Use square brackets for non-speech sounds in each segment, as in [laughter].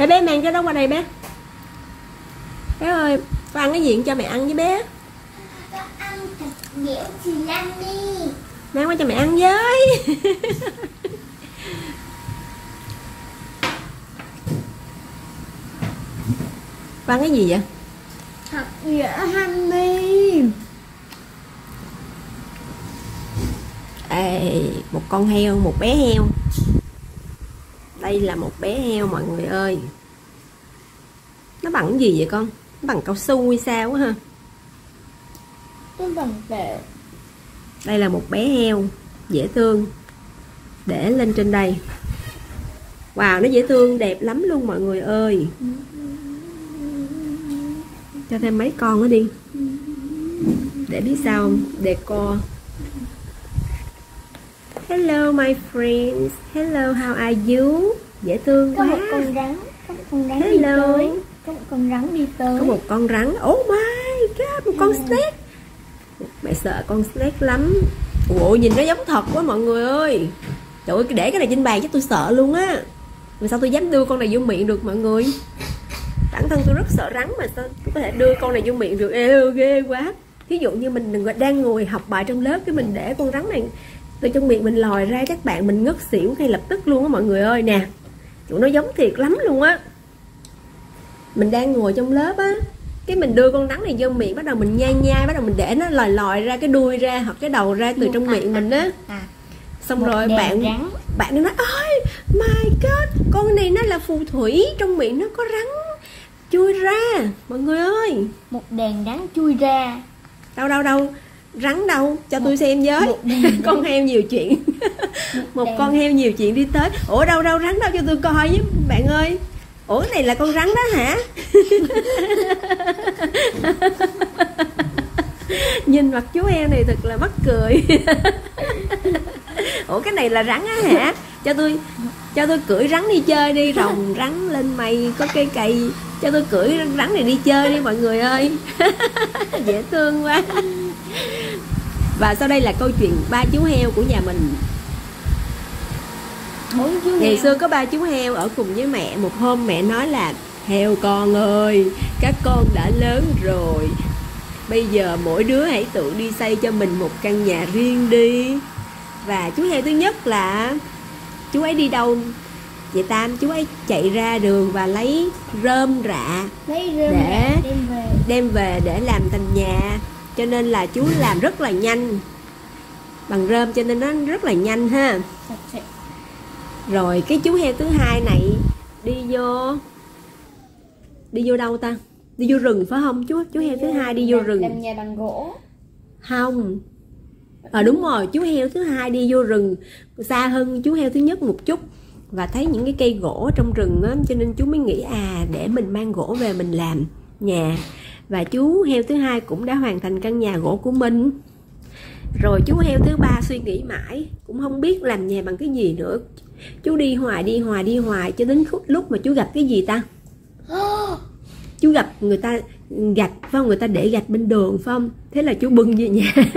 bé bé mang cái đó qua đây bé bé ơi con ăn cái gì cho mẹ ăn với bé Con ăn thịt dẻo xì lanh đi. mang qua cho mẹ ăn với [laughs] ăn cái gì vậy Thật dẻo honey. Ê, một con heo một bé heo đây là một bé heo mọi người ơi. Nó bằng gì vậy con? Nó bằng cao su hay sao á ha? Cái bằng tệ. đây là một bé heo dễ thương. Để lên trên đây. Wow nó dễ thương đẹp lắm luôn mọi người ơi. Cho thêm mấy con nữa đi. Để biết sao không? Decor hello my friends. Hello how are you? Dễ thương Có quá. một con rắn. Có một con rắn Hello. đi tới. Có một con rắn đi tới. có một con rắn. Oh my god một con snake. Mẹ sợ con snake lắm. Ủa nhìn nó giống thật quá mọi người ơi. Trời ơi để cái này trên bàn chắc tôi sợ luôn á. Mà sao tôi dám đưa con này vô miệng được mọi người? Bản thân tôi rất sợ rắn mà sao tôi có thể đưa con này vô miệng được? Ê, ghê quá. Ví dụ như mình có- đang ngồi học bài trong lớp cái mình để con rắn này từ trong miệng mình lòi ra các bạn mình ngất xỉu ngay lập tức luôn á mọi người ơi nè. Tụi nó giống thiệt lắm luôn á. Mình đang ngồi trong lớp á cái mình đưa con rắn này vô miệng bắt đầu mình nhai nhai bắt đầu mình để nó lòi lòi ra cái đuôi ra hoặc cái đầu ra từ trong miệng mình á. À, xong rồi bạn rắn. bạn nó nói ôi my god con này nó là phù thủy trong miệng nó có rắn chui ra. Mọi người ơi. Một đèn rắn chui ra. đâu đâu đâu rắn đâu cho tôi xem với. một [laughs] con heo nhiều chuyện. Một đèn. con heo nhiều chuyện đi tới. Ủa đâu đâu rắn đâu cho tôi coi với bạn ơi. Ủa này là con rắn đó hả? [laughs] Nhìn mặt chú heo này thật là mắc cười. [laughs] Ủa cái này là rắn á hả? Cho tôi cho tôi cưỡi rắn đi chơi đi rồng rắn lên mây có cây cày. Cho tôi cưỡi rắn này đi chơi đi mọi người ơi. Dễ thương quá và sau đây là câu chuyện ba chú heo của nhà mình. Chú ngày heo. xưa có ba chú heo ở cùng với mẹ. Một hôm mẹ nói là heo con ơi các con đã lớn rồi. Bây giờ mỗi đứa hãy tự đi xây cho mình một căn nhà riêng đi. Và chú heo thứ nhất là chú ấy đi đâu? Vậy tam chú ấy chạy ra đường và lấy rơm rạ Lấy rơm Để- đem về. đem về để làm thành nhà cho nên là chú làm rất là nhanh. Bằng rơm cho nên nó rất là nhanh ha. Rồi cái chú heo thứ hai này đi vô đi vô đâu ta? Đi vô rừng phải không chú? Chú heo thứ hai đi vô rừng. Làm nhà bằng gỗ. không. Ờ đúng rồi chú heo thứ hai đi vô rừng. Xa hơn chú heo thứ nhất một chút. Và thấy những cái cây gỗ trong rừng á cho nên chú mới nghĩ à để mình mang gỗ về mình làm nhà và chú heo thứ hai cũng đã hoàn thành căn nhà gỗ của mình. Rồi chú heo thứ ba suy nghĩ mãi, cũng không biết làm nhà bằng cái gì nữa. Chú đi hoài đi hoài đi hoài cho đến khúc- lúc mà chú gặp cái gì ta? Chú gặp người ta gạch phải không? Người ta để gạch bên đường phải không? Thế là chú bưng về nhà. [laughs]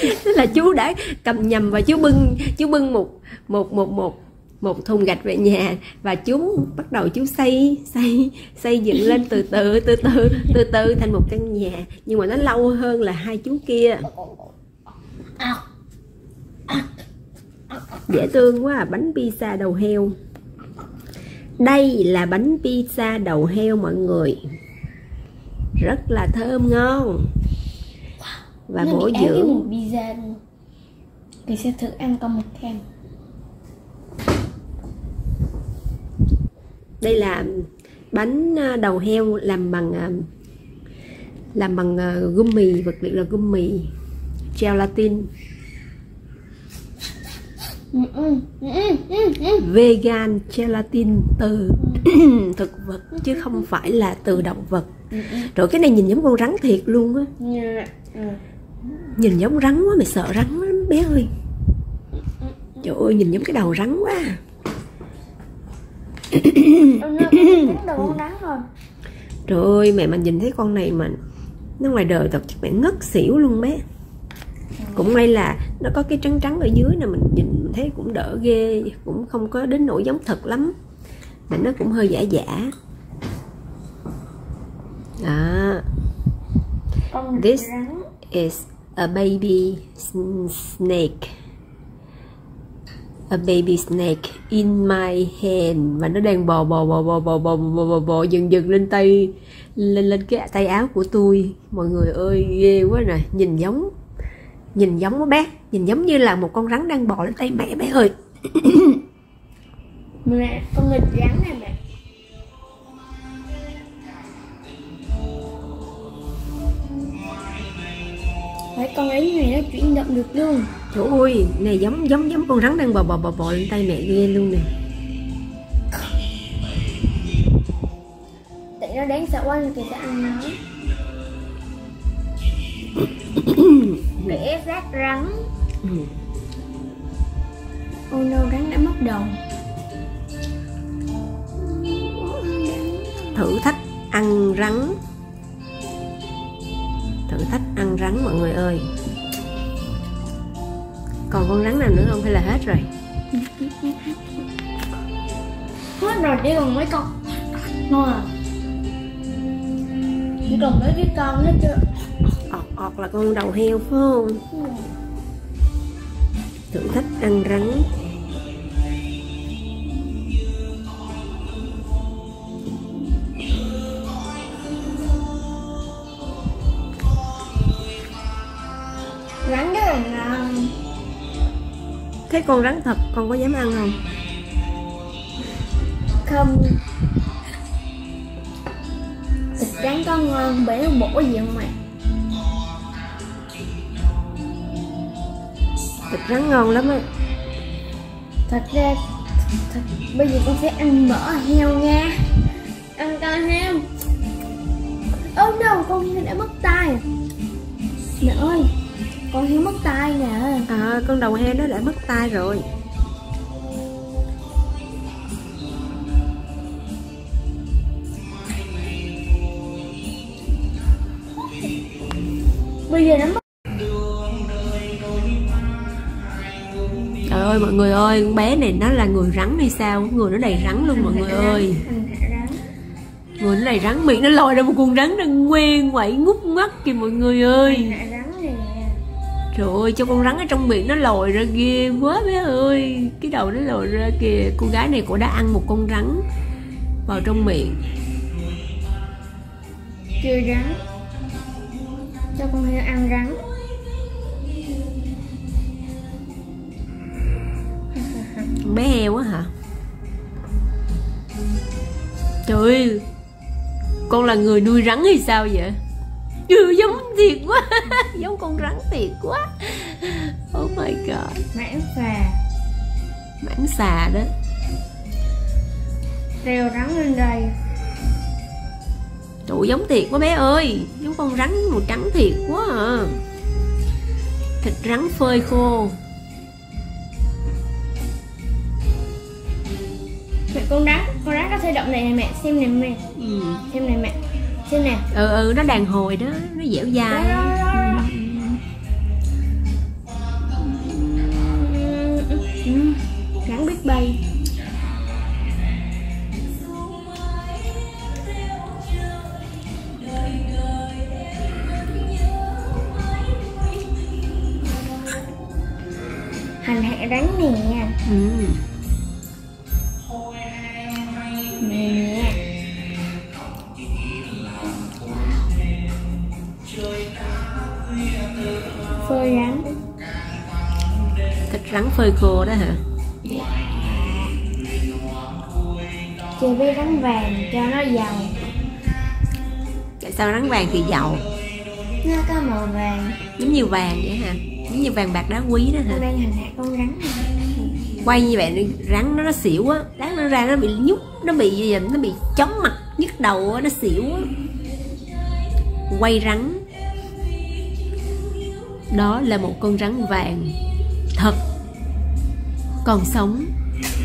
Thế là chú đã cầm nhầm và chú bưng chú bưng một một một một một thùng gạch về nhà và chú bắt đầu chú xây xây xây dựng lên từ từ từ từ từ từ thành một căn nhà. Nhưng mà nó lâu hơn là hai chú kia. Dễ thương quá à bánh pizza đầu heo. Đây là bánh pizza đầu heo mọi người. Rất là thơm ngon. Và bổ dưỡng. pizza. Mình sẽ thử ăn con một thêm. Đây là bánh à, đầu heo làm bằng à, làm bằng à, gummy vật liệu là gummy gelatin. Ừ, ừ, ừ, vegan gelatin từ [clears throat] thực vật chứ không phải là từ động vật. Rồi cái này nhìn giống con rắn thiệt luôn á. Là- ừ. nhìn giống rắn quá mày sợ rắn lắm bé ơi. Trời ơi nhìn giống cái đầu rắn quá à. Ông nó cắn đầu con rắn rồi. Trời ơi mẹ mà nhìn thấy con này mà nó ngoài đời thật chắc mẹ ngất xỉu luôn bé cũng may là nó có cái trắng trắng ở dưới nè mình nhìn mình thấy cũng đỡ ghê cũng không có đến nỗi giống thật lắm. Mà nó cũng hơi giả giả. Đó. Con This is a baby snake a baby snake in my hand. Và nó đang bò bò bò bò bò bò bò bò, bò dần dần lên tay lên lên cái tay áo của tôi. Mọi người ơi ghê quá nè. Nhìn giống nhìn giống quá bé. Nhìn giống như là một con rắn đang bò lên tay mẹ bé ơi. [coughs] Mẹ con nghịch rắn này mẹ. Đấy, con ấy này nó chuyển động được luôn trời ơi này giống giống giống con rắn đang bò bò bò bò lên tay mẹ ghê luôn nè. Tại nó đáng sợ quá nên kìa sẽ ăn nó. Để rác rắn. Ừ. ôi no rắn đã mất đầu. Thử thách ăn rắn. Thử thách ăn rắn mọi người ơi còn con rắn nào nữa không? Hay là hết rồi? [laughs] Hết rồi chỉ còn mấy con. Thôi à. Chỉ còn mấy cái con hết chưa ọt ọt là con đầu heo phải không? Thử thách ăn rắn rắn thế con rắn thật con có dám ăn không? Không. Thịt rắn có ngon bởi nó bổ gì không mày? Thịt rắn ngon lắm á. Thật ra thật, bây giờ con sẽ ăn mỡ heo nha. Ăn con heo. Oh no con heo đã mất tay. Mẹ ơi con heo mất tay nè. À con đầu heo nó đã mất tay rồi. Bây giờ nó mất. Trời ơi mọi người ơi con bé này nó là người rắn hay sao? Người nó đầy rắn luôn mọi người ơi. Người nó đầy rắn miệng nó lòi ra một con rắn đang ngoe ngoẩy ngút mắt kìa mọi người ơi Trời ơi, cho con rắn ở trong miệng nó lòi ra ghê quá bé ơi. Cái đầu nó lòi ra kìa. Cô gái này cổ đã ăn một con rắn Vào trong miệng. Chưa rắn. Cho con heo ăn rắn. Bé heo á hả? Trời ơi Con là người nuôi rắn hay sao vậy Ừ, giống thiệt quá. [laughs] Giống con rắn thiệt quá. Oh my god. Mãn phà Mãng xà đó. Treo rắn lên đây. Ơi, giống thiệt quá bé ơi. Giống con rắn màu trắng thiệt quá à. Thịt rắn phơi khô. Mẹ con rắn con rắn có thể động này nè mẹ. Xem nè mẹ. Ừ. xem nè mẹ xem nè ừ ừ nó đàn hồi đó Nó dẻo dai đó, đó, đó. Ừ, rắn biết bay phơi khô đó hả? Chơi với rắn vàng cho nó giàu. Tại sao rắn vàng thì giàu? Nó có màu vàng. Giống như vàng vậy hả? Giống như vàng bạc đá quý đó hả? Con đang hành hạ con rắn. Quay như vậy rắn nó nó xỉu á. Đáng nó ra nó bị nhúc Nó bị gì vậy? Nó bị chóng mặt nhức đầu á Nó xỉu á. Quay rắn. Đó là một con rắn vàng. Thật Còn sống.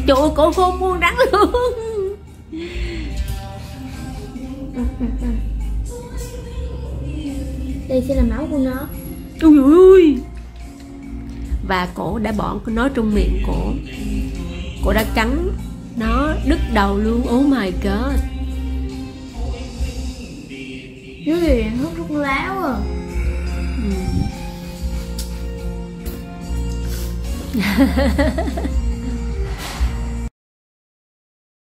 Trời ơi cổ khôn con rắn luôn đây sẽ là máu của nó. Ui ui Và cổ đã bỏ nó trong miệng cổ. Cổ đã cắn nó đứt đầu luôn. Oh my god. Gì hút thuốc lá quá ừ. 呵呵呵呵呵。